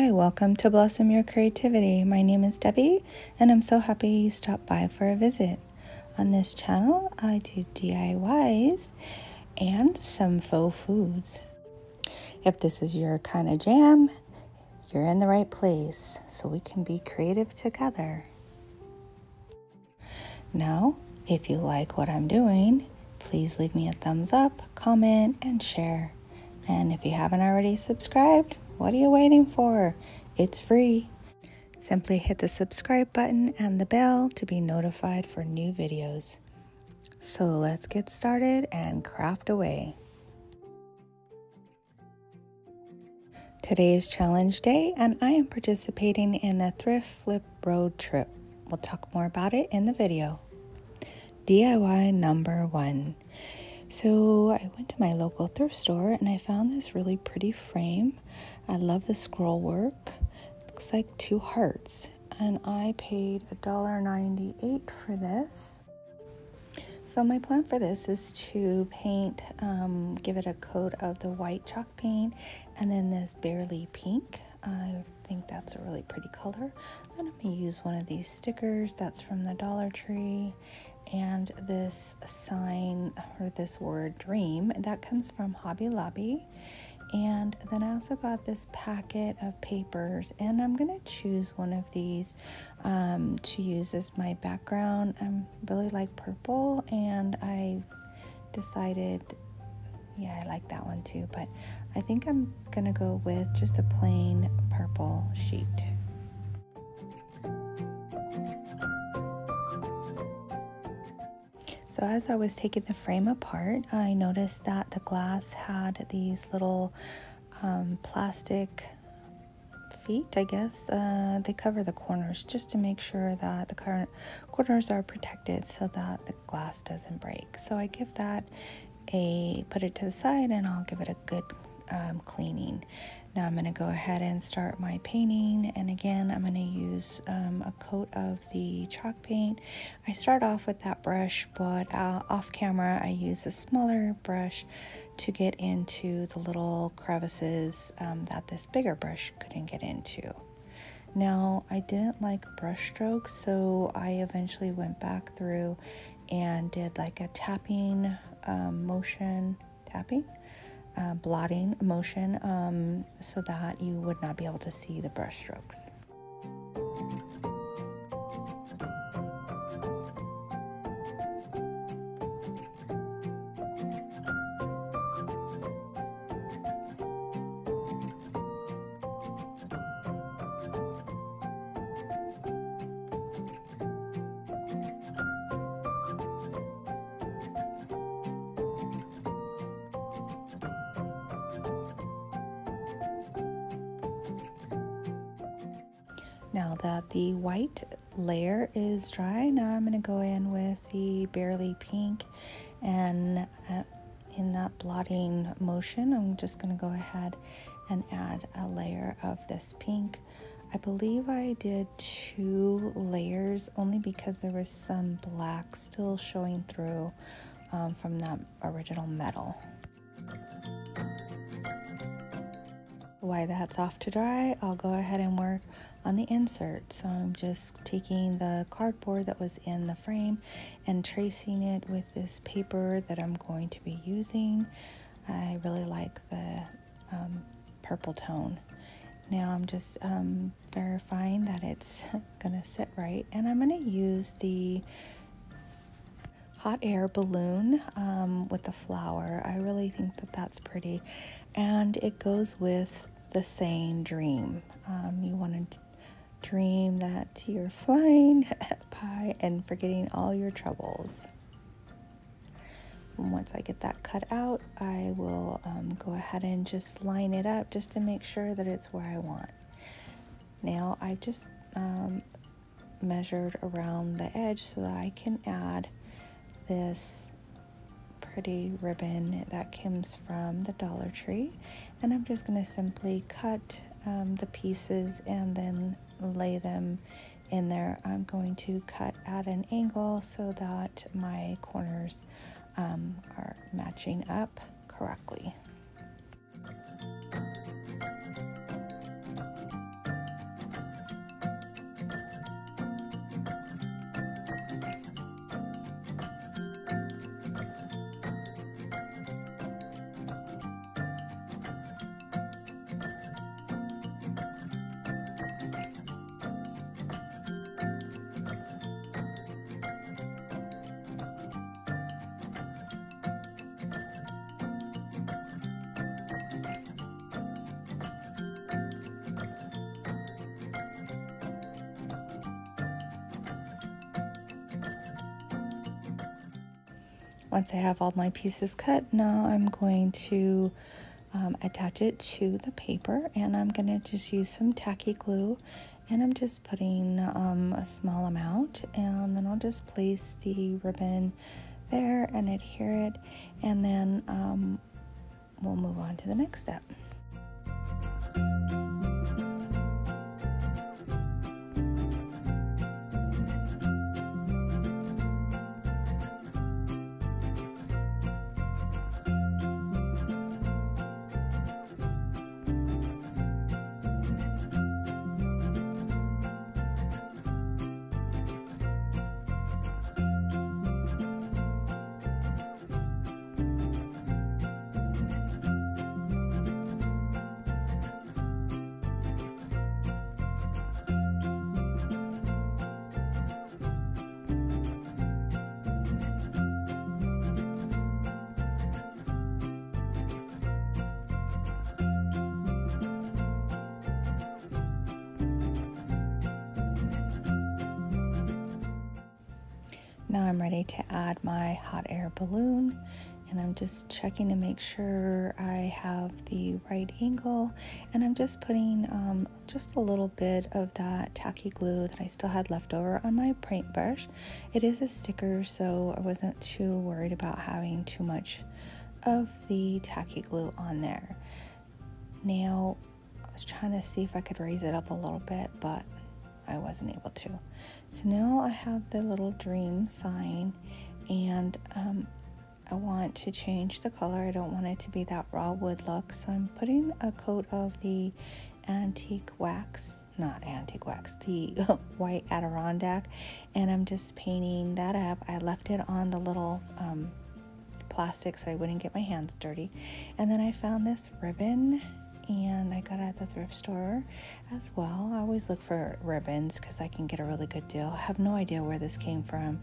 Hi, welcome to Blossom Your Creativity. My name is Debbie, and I'm so happy you stopped by for a visit. On this channel, I do DIYs and some faux foods. If this is your kind of jam, you're in the right place so we can be creative together. Now, if you like what I'm doing, please leave me a thumbs up, comment, and share. And if you haven't already subscribed, what are you waiting for? It's free. Simply hit the subscribe button and the bell to be notified for new videos. So let's get started and craft away. Today is challenge day and I am participating in the thrift flip road trip. We'll talk more about it in the video. DIY number one. So I went to my local thrift store and I found this really pretty frame. I love the scroll work. looks like two hearts. And I paid $1.98 for this. So my plan for this is to paint, um, give it a coat of the white chalk paint and then this barely pink. I think that's a really pretty color. Then I'm gonna use one of these stickers that's from the Dollar Tree and this sign or this word dream that comes from Hobby Lobby. And then I also got this packet of papers, and I'm gonna choose one of these um, to use as my background. I really like purple, and I decided, yeah, I like that one too, but I think I'm gonna go with just a plain purple sheet. So as I was taking the frame apart, I noticed that the glass had these little um, plastic feet, I guess. Uh, they cover the corners just to make sure that the corners are protected so that the glass doesn't break. So I give that a, put it to the side and I'll give it a good um, cleaning. Now I'm going to go ahead and start my painting and again I'm going to use um, a coat of the chalk paint. I start off with that brush but uh, off camera I use a smaller brush to get into the little crevices um, that this bigger brush couldn't get into. Now I didn't like brush strokes so I eventually went back through and did like a tapping um, motion tapping uh, blotting motion um, so that you would not be able to see the brush strokes. Now that the white layer is dry, now I'm going to go in with the Barely Pink and uh, in that blotting motion, I'm just going to go ahead and add a layer of this pink. I believe I did two layers only because there was some black still showing through um, from that original metal. While that's off to dry, I'll go ahead and work on the insert. So I'm just taking the cardboard that was in the frame and tracing it with this paper that I'm going to be using. I really like the um, purple tone. Now I'm just um, verifying that it's gonna sit right and I'm gonna use the hot air balloon um, with the flower. I really think that that's pretty and it goes with the same dream. Um, you want to dream that you're flying by and forgetting all your troubles. And once I get that cut out, I will um, go ahead and just line it up just to make sure that it's where I want. Now I just um, measured around the edge so that I can add this pretty ribbon that comes from the Dollar Tree and I'm just going to simply cut um, the pieces and then lay them in there. I'm going to cut at an angle so that my corners um, are matching up correctly. Once I have all my pieces cut, now I'm going to um, attach it to the paper and I'm going to just use some tacky glue and I'm just putting um, a small amount and then I'll just place the ribbon there and adhere it and then um, we'll move on to the next step. Now I'm ready to add my hot air balloon and I'm just checking to make sure I have the right angle and I'm just putting um, just a little bit of that tacky glue that I still had left over on my paintbrush. It is a sticker so I wasn't too worried about having too much of the tacky glue on there. Now I was trying to see if I could raise it up a little bit but I wasn't able to. So now I have the little dream sign and um, I want to change the color. I don't want it to be that raw wood look. So I'm putting a coat of the antique wax, not antique wax, the white Adirondack. And I'm just painting that up. I left it on the little um, plastic so I wouldn't get my hands dirty. And then I found this ribbon and I got it at the thrift store as well. I always look for ribbons because I can get a really good deal. I have no idea where this came from,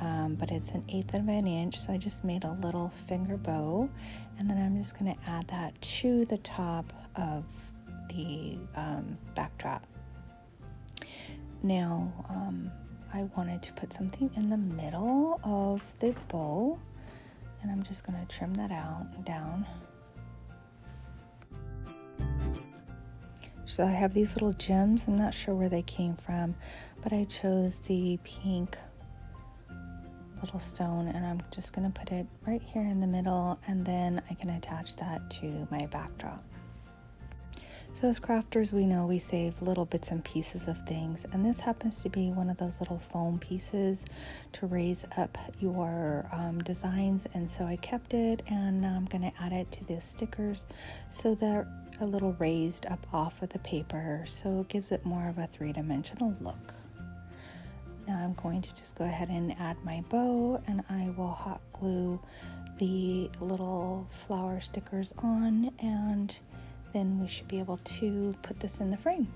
um, but it's an eighth of an inch, so I just made a little finger bow, and then I'm just going to add that to the top of the um, backdrop. Now, um, I wanted to put something in the middle of the bow, and I'm just going to trim that out down. So I have these little gems. I'm not sure where they came from, but I chose the pink little stone and I'm just going to put it right here in the middle and then I can attach that to my backdrop. So as crafters, we know we save little bits and pieces of things, and this happens to be one of those little foam pieces to raise up your um, designs. And so I kept it, and now I'm going to add it to the stickers so they're a little raised up off of the paper, so it gives it more of a three-dimensional look. Now I'm going to just go ahead and add my bow, and I will hot glue the little flower stickers on and then we should be able to put this in the frame.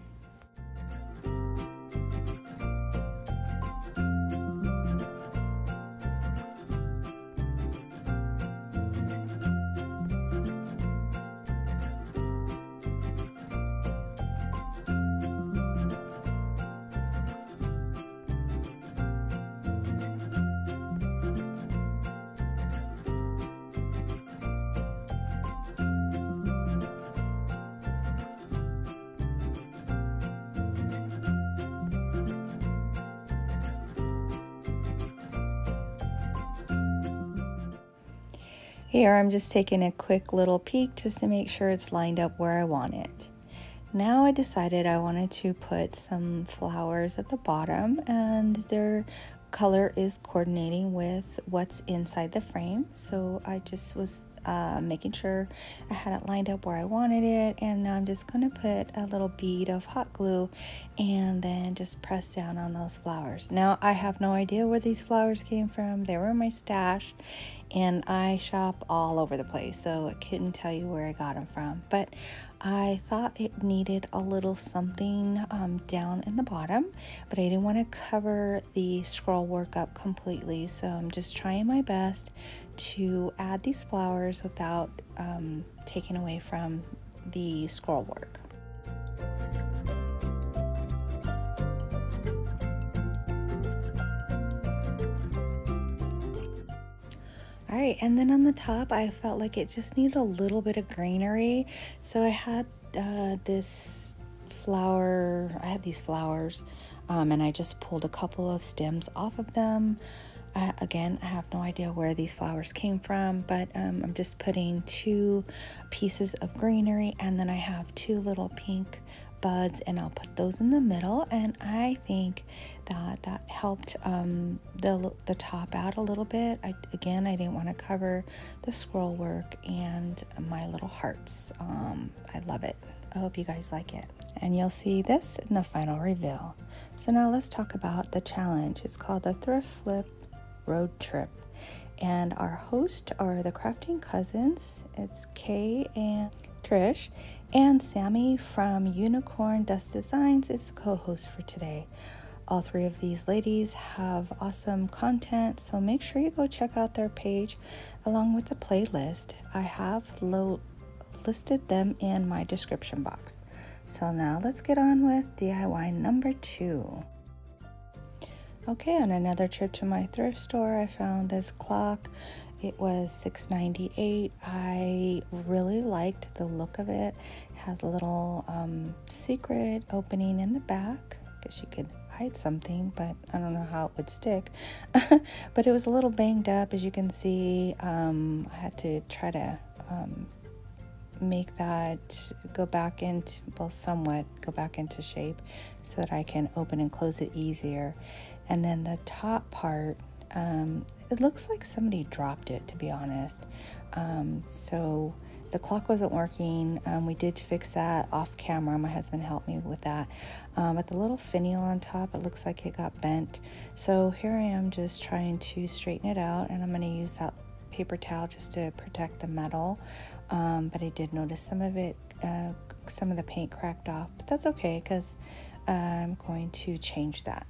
Here I'm just taking a quick little peek just to make sure it's lined up where I want it. Now I decided I wanted to put some flowers at the bottom and their color is coordinating with what's inside the frame. So I just was uh, making sure I had it lined up where I wanted it and now I'm just to put a little bead of hot glue and then just press down on those flowers. Now I have no idea where these flowers came from. They were in my stash and I shop all over the place, so I couldn't tell you where I got them from. But I thought it needed a little something um, down in the bottom, but I didn't want to cover the scroll work up completely, so I'm just trying my best to add these flowers without um, taking away from the scroll work. All right, and then on the top, I felt like it just needed a little bit of greenery. So I had uh, this flower, I had these flowers, um, and I just pulled a couple of stems off of them. Again, I have no idea where these flowers came from, but um, I'm just putting two pieces of greenery and then I have two little pink buds and I'll put those in the middle and I think that that helped um, the, the top out a little bit. I, again, I didn't want to cover the scroll work and my little hearts. Um, I love it. I hope you guys like it. And you'll see this in the final reveal. So now let's talk about the challenge. It's called the Thrift Flip road trip. And our host are the crafting cousins. It's Kay and Trish, and Sammie from Unicorn Dust Designs is the co host for today. All three of these ladies have awesome content, so make sure you go check out their page along with the playlist. I have lo- listed them in my description box. So now let's get on with DIY number two. Okay, on another trip to my thrift store, I found this clock. It was $6.98. I really liked the look of it. It has a little um, secret opening in the back. Guess you could hide something, but I don't know how it would stick. but it was a little banged up, as you can see. Um, I had to try to um, make that go back into, well, somewhat go back into shape so that I can open and close it easier. And then the top part, um, it looks like somebody dropped it, to be honest. Um, so the clock wasn't working. Um, we did fix that off camera. My husband helped me with that. Um, but the little finial on top, it looks like it got bent. So here I am just trying to straighten it out, and I'm going to use that paper towel just to protect the metal. Um, but I did notice some of it, uh, some of the paint cracked off, but that's okay because I'm going to change that.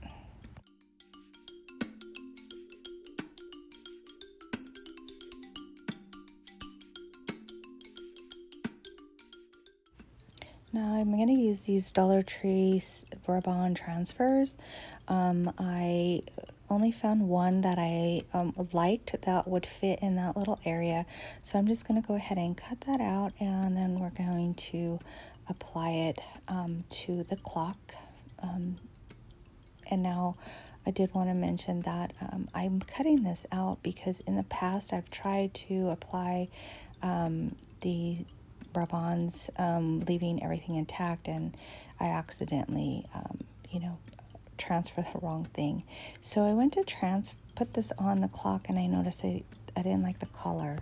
Now I'm going to use these Dollar Tree rub-on transfers. Um, I only found one that I um, liked that would fit in that little area. So I'm just going to go ahead and cut that out and then we're going to apply it um, to the clock. Um, and now I did want to mention that um, I'm cutting this out because in the past I've tried to apply um, the rub-ons, um, leaving everything intact, and I accidentally, um, you know, transfer the wrong thing. So I went to trans put this on the clock, and I noticed I, I didn't like the color.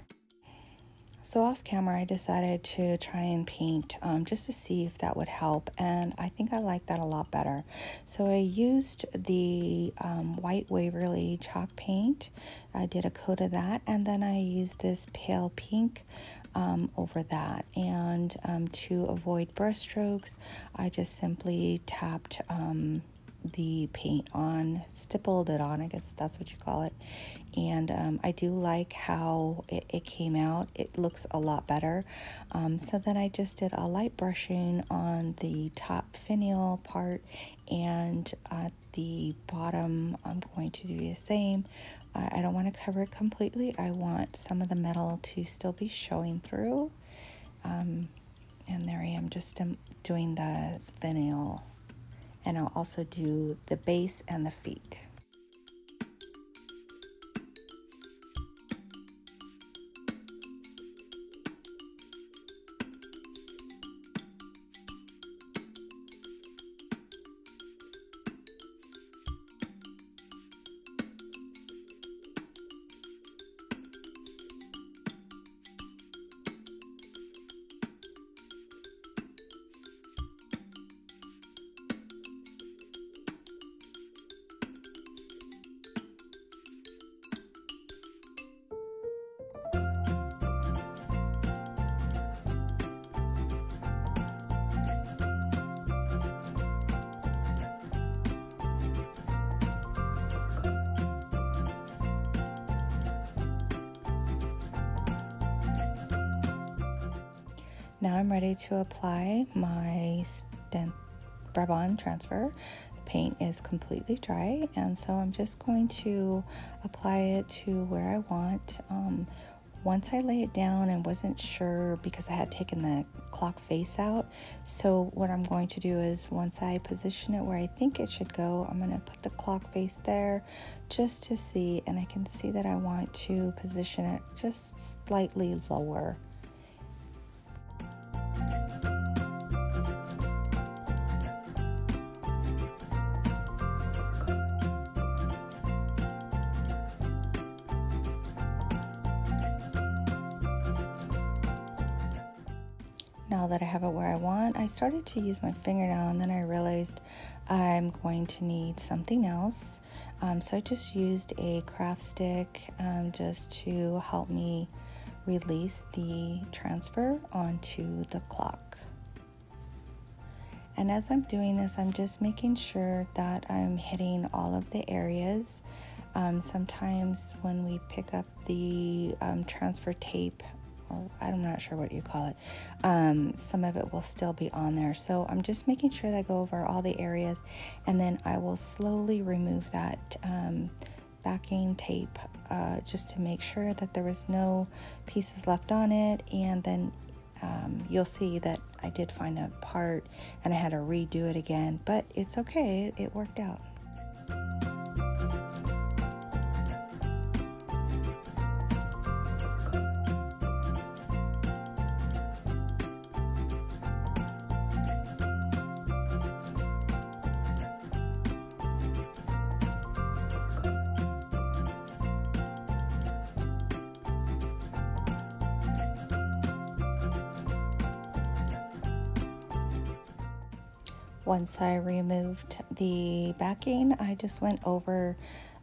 So off camera, I decided to try and paint um, just to see if that would help, and I think I like that a lot better. So I used the um, white Waverly chalk paint. I did a coat of that, and then I used this pale pink um, over that. And um, to avoid brushstrokes, I just simply tapped um, the paint on, stippled it on, I guess that's what you call it. And um, I do like how it, it, came out. It looks a lot better. Um, so then I just did a light brushing on the top finial part and at the bottom I'm going to do the same I don't want to cover it completely. I want some of the metal to still be showing through. Um, and there I am just um, doing the finial. And I'll also do the base and the feet. Now I'm ready to apply my stent rub-on transfer. The paint is completely dry and so I'm just going to apply it to where I want. Um, once I lay it down and wasn't sure because I had taken the clock face out. So what I'm going to do is once I position it where I think it should go, I'm going to put the clock face there just to see and I can see that I want to position it just slightly lower. Now that I have it where I want, I started to use my fingernail and then I realized I'm going to need something else. Um, so I just used a craft stick um, just to help me release the transfer onto the clock. And as I'm doing this, I'm just making sure that I'm hitting all of the areas. Um, sometimes when we pick up the um, transfer tape or I'm not sure what you call it, um, some of it will still be on there. So I'm just making sure that I go over all the areas and then I will slowly remove that um, backing tape uh, just to make sure that there was no pieces left on it and then um, you'll see that I did find a part and I had to redo it again, but it's okay, it, it worked out. Once I removed the backing, I just went over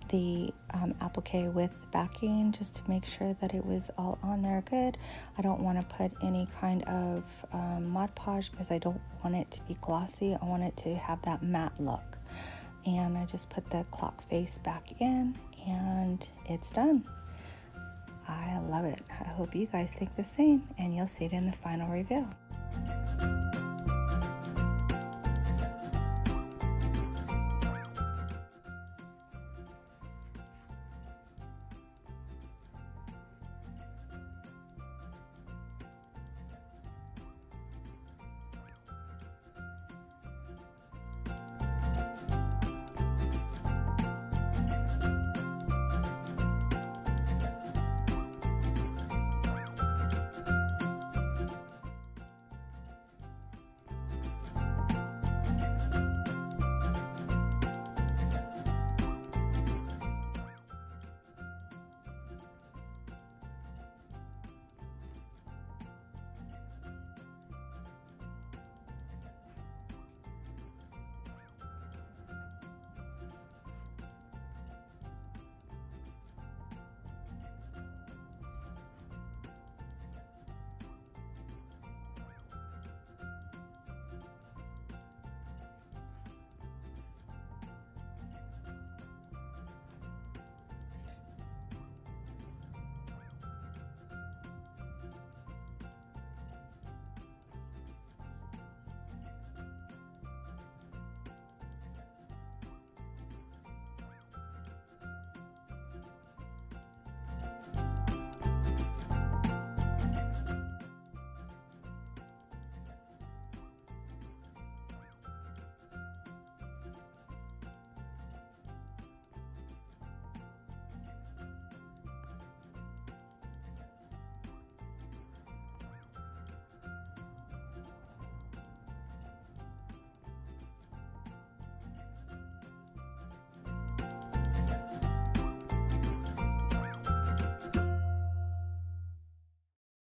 the um, applique with the backing just to make sure that it was all on there good. I don't want to put any kind of um, Mod Podge because I don't want it to be glossy. I want it to have that matte look. And I just put the clock face back in and it's done. I love it. I hope you guys think the same and you'll see it in the final reveal.